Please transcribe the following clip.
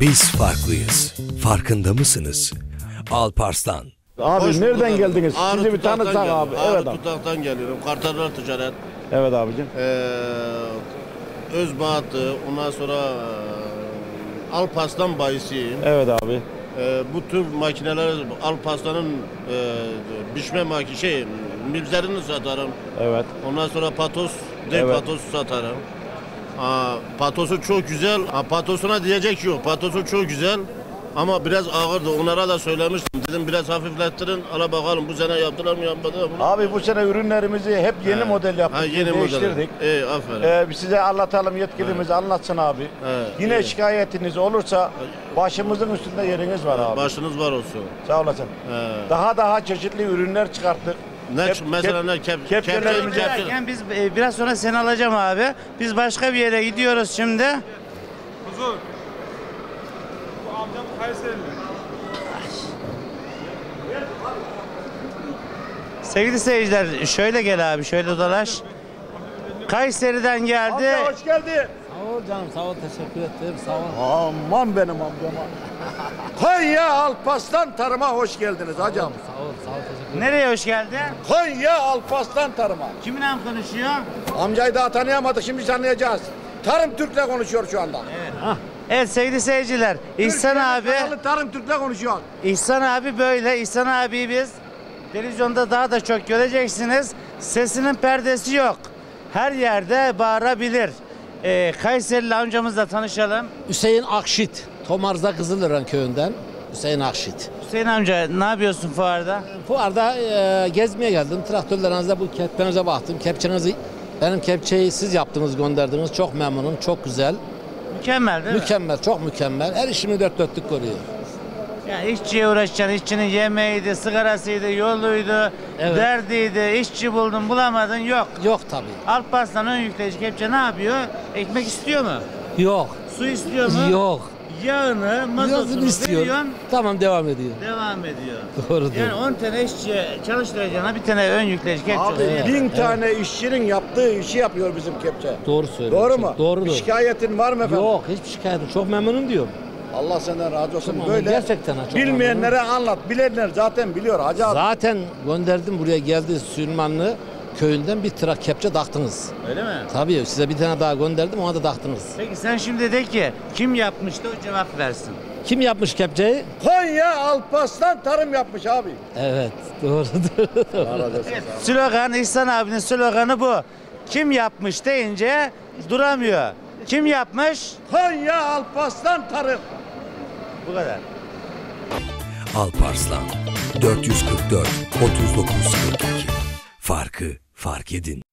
Biz farklıyız. Farkında mısınız? Alparslan. Abi Hoş nereden bulduk geldiniz? Ağrı Sizi bir tanıtsak abi. Ağrı Evet abi. Tutak'tan geliyorum. Kartallar Ticaret. Evet abicim. Ee, Özbaatı, ondan sonra e, Alparslan bayisiyim. Evet abi. Ee, bu tür makineler Alparslan'ın e, biçme makine şey milzerini satarım. Evet. Ondan sonra patos, dev Evet. patos satarım. Aa, patosu çok güzel. Ha, patosuna diyecek yok. Patosu çok güzel. Ama biraz ağırdı. Onlara da söylemiştim. Dedim biraz hafiflettirin. Ala bakalım bu sene yaptılar mı yapmadılar mı? Abi bu sene ürünlerimizi hep yeni He. model yaptık. Ha, yeni değiştirdik. model. İyi aferin. Ee, size anlatalım yetkilimiz anlatsın abi. Evet, Yine evet. şikayetiniz olursa başımızın üstünde yeriniz var abi. Başınız var olsun. Sağ olasın. He. Daha daha çeşitli ürünler çıkarttık. Ne Kep- mesela kep- ne kep, kepçelerimizi- kepçe- kepçe- Giderken biz e, biraz sonra seni alacağım abi. Biz başka bir yere gidiyoruz şimdi. Huzur. Bu amcam Kayserili. Sevgili seyirciler şöyle gel abi şöyle dolaş. Kayseri'den geldi. Amca hoş geldin. Sağ ol canım sağ ol teşekkür ederim sağ ol. Aman benim amcama. Konya Alpaslan Tarım'a hoş geldiniz hacım. Sağ ol sağ ol teşekkür ederim. Nereye hoş geldin? Konya Alpaslan Tarım'a. Kiminle konuşuyor? Amcayı daha tanıyamadık şimdi tanıyacağız. Tarım Türk'le konuşuyor şu anda. Evet sevgili seyirciler. İhsan abi, Tarım Türk'le konuşuyor. İhsan abi böyle. İhsan abi biz televizyonda daha da çok göreceksiniz. Sesinin perdesi yok. Her yerde bağırabilir. Ee, Kayserili amcamızla tanışalım. Hüseyin Akşit. Tomarza Kızılören köyünden Hüseyin Akşit. Hüseyin amca ne yapıyorsun fuarda? Fuarda e, gezmeye geldim. Traktörlerinizde bu kepçenize baktım. Kepçenizi benim kepçeyi siz yaptınız gönderdiniz. Çok memnunum. Çok güzel. Mükemmel değil mi? Mükemmel. Çok mükemmel. Her işimi dört dörtlük görüyor. Yani işçiye uğraşacaksın. İşçinin yemeğiydi, sigarasıydı, yoluydu, Evet. derdiydi. İşçi buldun bulamadın yok. Yok tabii. Alparslan ön yükleyici kepçe ne yapıyor? Ekmek istiyor mu? Yok. Su istiyor mu? Yok. Yağını, mazotunu Yazını istiyor. veriyorsun, Tamam devam ediyor. devam ediyor. Doğrudur. Yani 10 tane işçiye çalıştıracağına bir tane ön yükleyici kepçe Abi olur. bin tane işçinin yaptığı işi yapıyor bizim kepçe. Doğru söylüyorsun. Doğru mu? Doğrudur. Bir şikayetin var mı efendim? Yok hiçbir şikayetim. Çok memnunum diyorum. Allah senden razı olsun. Tamam, Böyle gerçekten çok bilmeyenlere anlat. Bilenler zaten biliyor hacı. Zaten gönderdim buraya geldi Süleymanlı köyünden bir trak kepçe taktınız. Öyle mi? Tabii size bir tane daha gönderdim ona da taktınız. Peki sen şimdi de ki kim yapmıştı o cevap versin. Kim yapmış kepçeyi? Konya Alpaslan tarım yapmış abi. Evet doğrudur. Evet, slogan İhsan abinin sloganı bu. Kim yapmış deyince duramıyor. Kim yapmış? Konya Alpaslan tarım. Bu kadar. Alparslan. 444 39 42. Farkı fark edin.